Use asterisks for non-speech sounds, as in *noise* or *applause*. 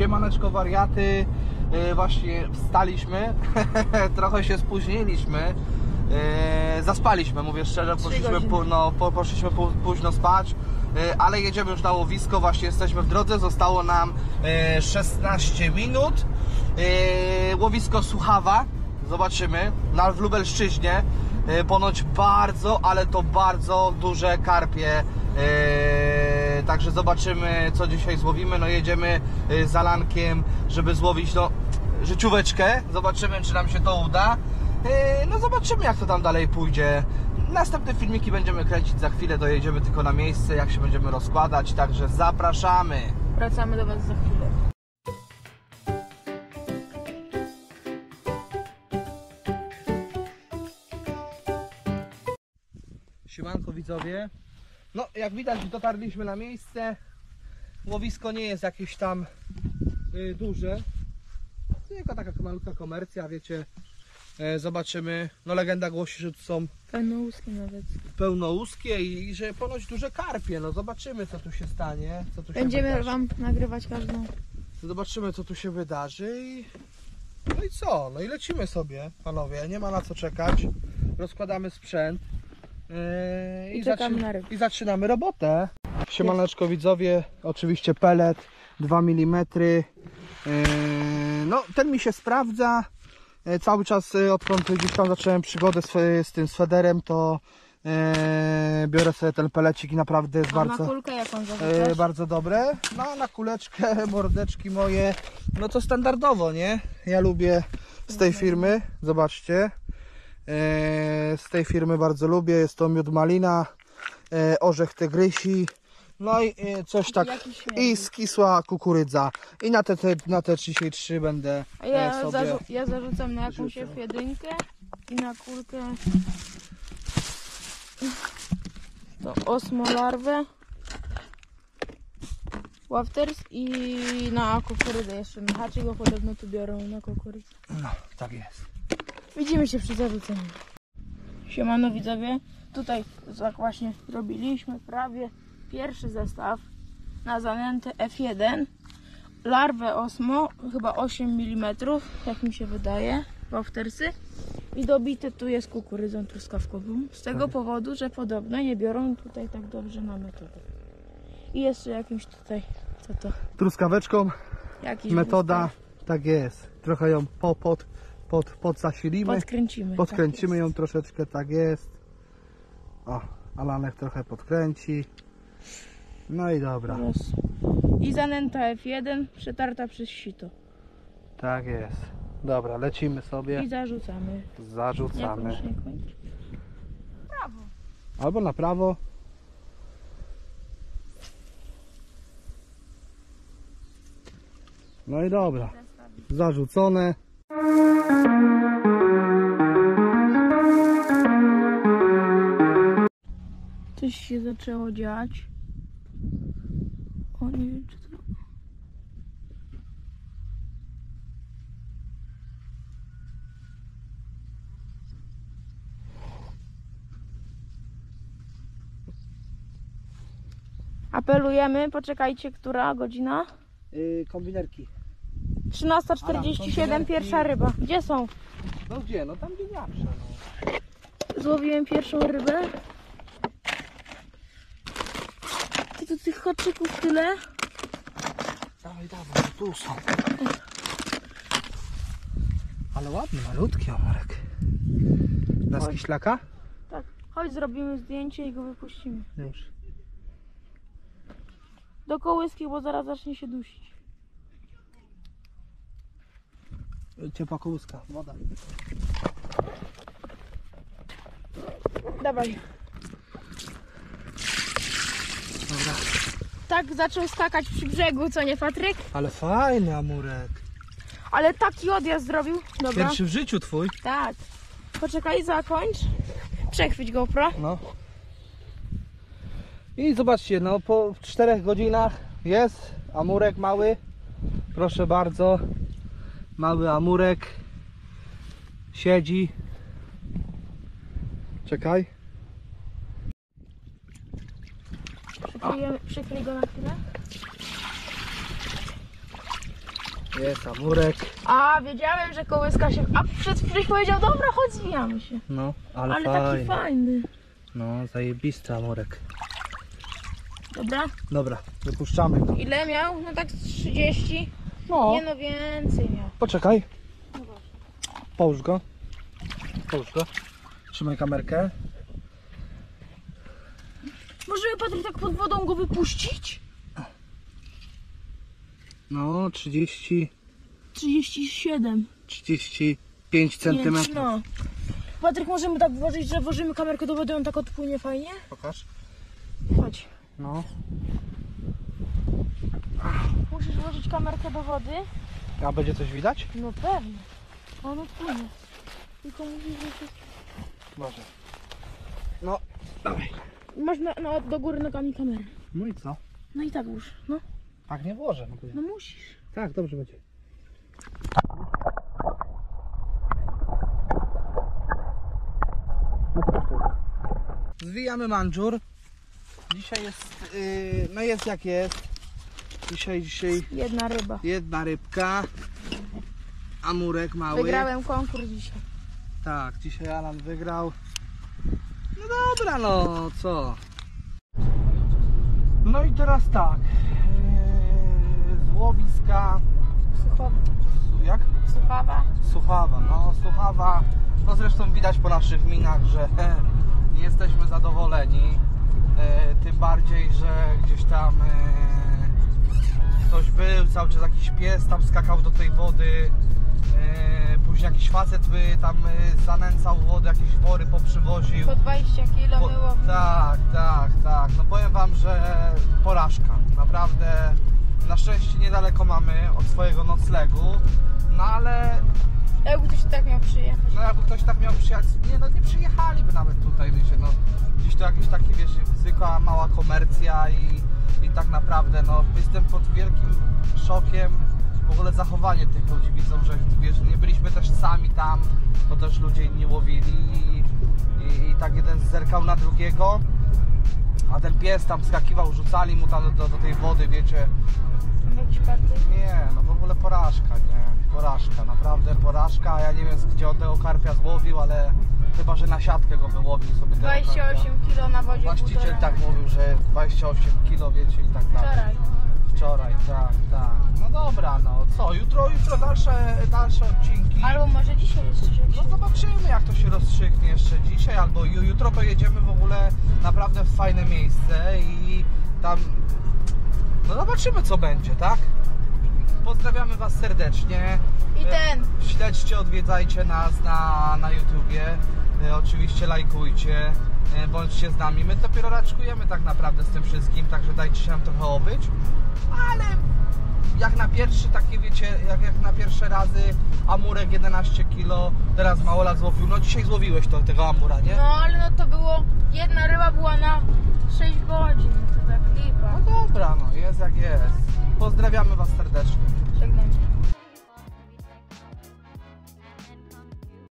Siemaneczko wariaty, E, właśnie wstaliśmy, *laughs* trochę się spóźniliśmy, E, zaspaliśmy, mówię szczerze, poszliśmy, no, po, poszliśmy pó- późno spać, e, ale jedziemy już na łowisko, właśnie jesteśmy w drodze, zostało nam e, 16 minut, łowisko Suchawa, zobaczymy, na, w Lubelszczyźnie, ponoć bardzo, ale to bardzo duże karpie, także zobaczymy co dzisiaj złowimy, no jedziemy e, z Alankiem, żeby złowić no, życióweczkę, zobaczymy czy nam się to uda, E, no zobaczymy jak to tam dalej pójdzie. Następne filmiki będziemy kręcić za chwilę, dojedziemy tylko na miejsce, jak się będziemy rozkładać, także zapraszamy. Wracamy do Was za chwilę. Siemanko widzowie. No, jak widać dotarliśmy na miejsce. Łowisko nie jest jakieś tam y, duże. Tylko taka malutka komercja, wiecie. E, zobaczymy. No legenda głosi, że tu są Pełnouskie nawet. pełnouskie i, i że ponoć duże karpie. No zobaczymy co tu się stanie. Co tu się Będziemy wydarzy. Wam nagrywać każdą. Zobaczymy co tu się wydarzy i... No i co? No i lecimy sobie, panowie. Nie ma na co czekać. Rozkładamy sprzęt. Yy, I na ryb. I zaczynamy robotę. Siemaneczko widzowie, oczywiście pelet 2 mm. Yy, no ten mi się sprawdza. Yy, cały czas yy, odkąd gdzieś tam zacząłem przygodę z, z tym swederem, to yy, biorę sobie ten pelecik i naprawdę jest A bardzo... na kulkę jaką zarzucasz? bardzo dobre. No a na kuleczkę, *laughs* mordeczki moje, no to standardowo, nie? Ja lubię z tej firmy, zobaczcie. E, z tej firmy bardzo lubię, jest to miód malina, e, orzech tygrysi, no i e, coś tak, i skisła kukurydza. I na te, te, na te dzisiaj trzy będę A ja, sobie... zarzu ja zarzucam na jakąś. F1 i na kulkę to osmolarwę Wafters i na kukurydzę jeszcze. Na go podobno tu biorą na kukurydzę. No, tak jest. Widzimy się przy zarzuceniu. Siemano widzowie, tutaj tak właśnie robiliśmy prawie pierwszy zestaw na zanętę F1. Larwę Osmo, chyba 8 mm, jak mi się wydaje, waftersy. I dobite tu jest kukurydzą truskawkową. Z tego powodu, że podobno nie biorą tutaj tak dobrze na metodę. I jeszcze jakimś tutaj, co to? Truskaweczką, Jakiś metoda, tak jest. Trochę ją po, pod, pod, podzasilimy. Podkręcimy. Podkręcimy tak ją troszeczkę, tak jest. O, Alanek trochę podkręci. No i dobra. Raz. I zanęta F1 przetarta przez sito. Tak jest. Dobra, lecimy sobie. I zarzucamy. Zarzucamy. Brawo. Albo na prawo. No i dobra. Zarzucone. Coś się zaczęło dziać. O, nie wiem czy to... Apelujemy, poczekajcie, która godzina? Yy, kombinerki. 13.47, pierwsza ryba. Gdzie są? No gdzie? No tam gdzie zawsze. No. Złowiłem pierwszą rybę. Ty tu tych haczyków tyle? Dawaj, dawaj, tu są. Ale ładny, malutki omorek. Na Oj. skiślaka? Tak. Chodź, zrobimy zdjęcie i go wypuścimy. Już. Do kołyski, bo zaraz zacznie się dusić. Ciepła woda. Dawaj. Dobra. Tak zaczął skakać przy brzegu, co nie Patryk? Ale fajny amurek. Ale taki odjazd zrobił. Dobra. Pierwszy w życiu twój. Tak. Poczekaj, zakończ. Przechwyć GoPro. No. I zobaczcie, no po 4 godzinach jest amurek mały. Proszę bardzo. Mały amurek. Siedzi. Czekaj. Przykryj go na chwilę. Jest amurek. A, wiedziałem, że kołyska się... A przed chwilą powiedział, dobra, chodź, zwijamy się. No, ale, Ale taki fajny. fajny. No, zajebisty amurek. Dobra. Dobra, wypuszczamy go. Ile miał? No tak z 30. No, Nie no, więcej miał. poczekaj. Połóż go. Połóż go. Trzymaj kamerkę. Możemy, Patryk, tak pod wodą go wypuścić? No, 30, 37. 35 centymetrów. No. Patryk, możemy tak włożyć, że włożymy kamerkę do wody, on tak odpłynie fajnie? Pokaż. Chodź. No. Musisz włożyć kamerkę do wody? A będzie coś widać? No pewnie. On odpłynie. Tylko musisz, że się... Może. No, dawaj. Masz na, na, do góry nogami kamerę. No i co? No i tak już. No, Tak nie włożę. no musisz. Tak, dobrze będzie. Zwijamy mandżur. Dzisiaj jest, yy, no jest jak jest. Dzisiaj, dzisiaj Jedna ryba. jedna rybka. Amurek mały. Wygrałem konkurs dzisiaj. Tak, dzisiaj Alan wygrał. No dobra, no co? No i teraz tak. Yy, z łowiska. Suchowa. Jak? Suchawa. Suchawa, no Suchawa, no zresztą widać po naszych minach, że *laughs* nie jesteśmy zadowoleni, e, tym bardziej, że gdzieś tam e, był, cały czas jakiś pies tam skakał do tej wody, e, później jakiś facet by tam e, zanęcał wodę, jakieś wory poprzywoził. Po 20 kilo Po- było. Tak, tak, tak. No powiem wam, że porażka. Naprawdę na szczęście niedaleko mamy od swojego noclegu. No ale Jakby ktoś tak miał przyjechać. no jakby ktoś tak miał przyjechać, nie no nie przyjechaliby nawet tutaj, wiecie, no gdzieś to jakieś takie, wiesz, zwykła mała komercja i tak naprawdę, no jestem pod wielkim szokiem w ogóle zachowanie tych ludzi, widzą, że wiesz, nie byliśmy też sami tam, bo też ludzie inni łowili i, i, i tak jeden zerkał na drugiego, a ten pies tam skakiwał, rzucali mu tam do, do tej wody, wiecie, jakiś nie, no w ogóle Ja nie wiem, gdzie on tego karpia złowił, ale chyba, że na siatkę go wyłowił sobie tego 28 karpia. kilo na wodzie. Właściciel półtora. tak mówił, że 28 kilo, wiecie, i tak dalej. Wczoraj. Wczoraj, tak, tak. No dobra, no co, jutro, jutro dalsze, dalsze odcinki. Albo może dzisiaj jeszcze się No zobaczymy jak to się rozstrzygnie jeszcze dzisiaj albo ju- jutro to jedziemy w ogóle naprawdę w fajne miejsce i tam no zobaczymy co będzie, tak? Pozdrawiamy Was serdecznie. I ten. Śledźcie, odwiedzajcie nas na, na YouTubie. E, oczywiście lajkujcie, e, bądźcie z nami. My dopiero raczkujemy tak naprawdę z tym wszystkim, także dajcie się nam trochę obyć. Ale jak na pierwszy, takie wiecie, jak, jak na pierwsze razy Amurek 11 kg, teraz Maola złowił. No dzisiaj złowiłeś to, tego Amura, nie? No ale no to było. Jedna ryba była na 6 godzin. To tak lipa. No dobra, no jest jak jest. Pozdrawiamy Was serdecznie. Żegnam.